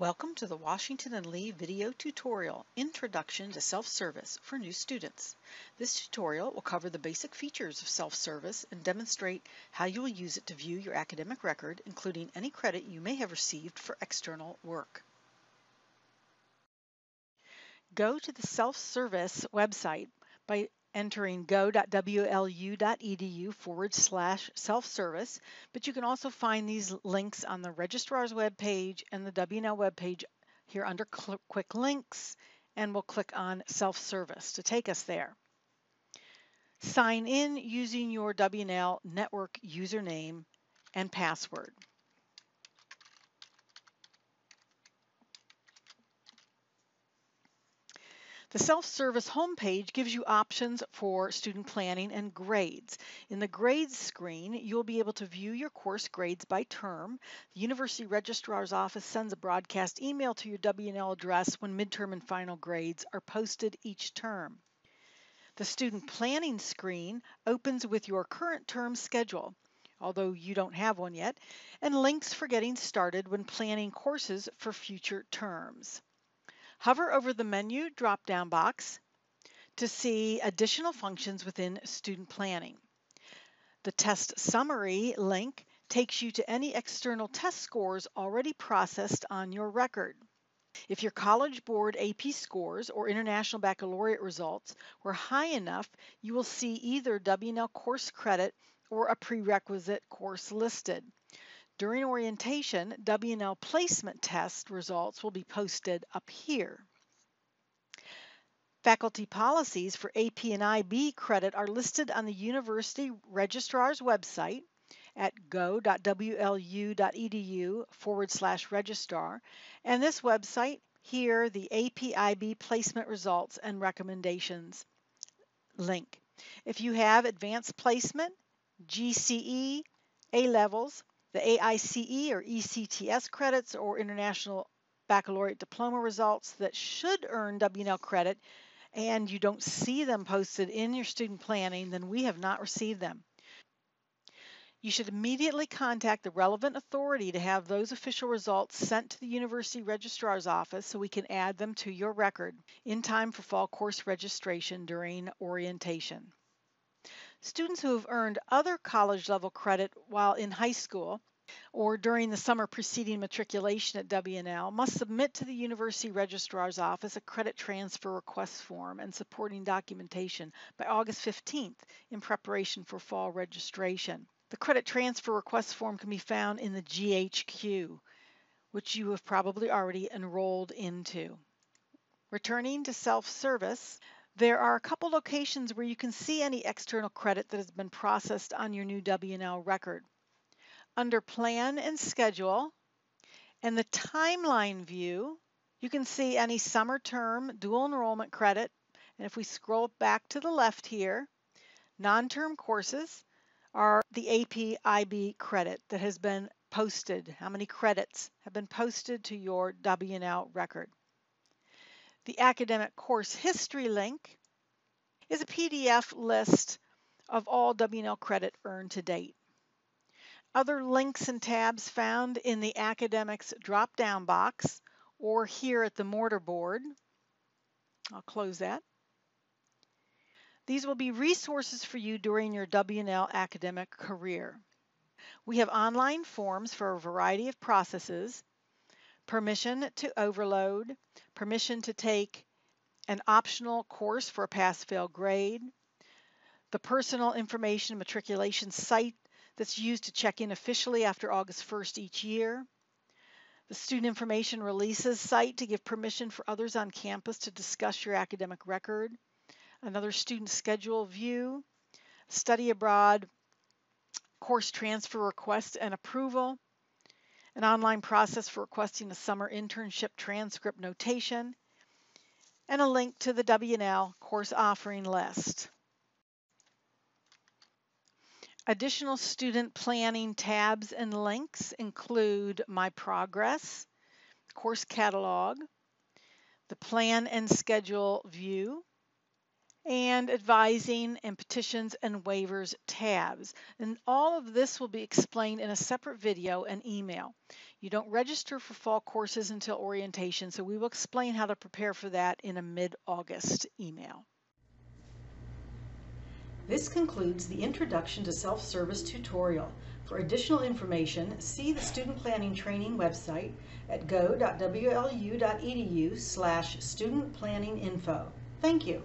Welcome to the Washington and Lee video tutorial, Introduction to Self-Service for new students. This tutorial will cover the basic features of self-service and demonstrate how you will use it to view your academic record, including any credit you may have received for external work. Go to the self-service website by entering go.wlu.edu forward slash self-service, but you can also find these links on the registrar's webpage and the W&L webpage here under quick links, and we'll click on self-service to take us there. Sign in using your W&L network username and password. The self-service homepage gives you options for student planning and grades. In the grades screen, you'll be able to view your course grades by term. The University Registrar's Office sends a broadcast email to your W&L address when midterm and final grades are posted each term. The student planning screen opens with your current term schedule although you don't have one yet, and links for getting started when planning courses for future terms. Hover over the menu drop-down box to see additional functions within student planning. The test summary link takes you to any external test scores already processed on your record. If your College Board AP scores or International Baccalaureate results were high enough, you will see either W&L course credit or a prerequisite course listed. During orientation, W&L placement test results will be posted up here. Faculty policies for AP and IB credit are listed on the University Registrar's website at go.wlu.edu forward slash registrar. And this website, here, the AP IB placement results and recommendations link. If you have advanced placement, GCE, A levels, the AICE or ECTS credits or International Baccalaureate Diploma results that should earn W&L credit and you don't see them posted in your student planning, then we have not received them. You should immediately contact the relevant authority to have those official results sent to the University Registrar's Office so we can add them to your record in time for fall course registration during orientation. Students who have earned other college level credit while in high school or during the summer preceding matriculation at W&L must submit to the University Registrar's Office a credit transfer request form and supporting documentation by August 15th in preparation for fall registration. The credit transfer request form can be found in the GHQ, which you have probably already enrolled into. Returning to self-service, there are a couple locations where you can see any external credit that has been processed on your new W&L record. Under Plan and Schedule and the Timeline view, you can see any summer term dual enrollment credit. And if we scroll back to the left here, non-term courses are the AP IB credit that has been posted. How many credits have been posted to your W&L record? The academic course history link is a PDF list of all W&L credit earned to date. Other links and tabs found in the academics drop-down box or here at the mortarboard. I'll close that. These will be resources for you during your W&L academic career. We have online forms for a variety of processes, permission to overload, permission to take an optional course for a pass-fail grade, the personal information matriculation site that's used to check in officially after August 1st each year, the Student Information Releases site to give permission for others on campus to discuss your academic record, another student schedule view, study abroad course transfer request and approval, an online process for requesting a summer internship transcript notation, and a link to the W&L course offering list. Additional student planning tabs and links include My Progress, Course Catalog, the Plan and Schedule view, and advising and petitions and waivers tabs. And all of this will be explained in a separate video and email. You don't register for fall courses until orientation, so we will explain how to prepare for that in a mid-August email. This concludes the Introduction to Self-Service tutorial. For additional information, see the Student Planning Training website at go.wlu.edu slash studentplanninginfo. Thank you.